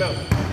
Go.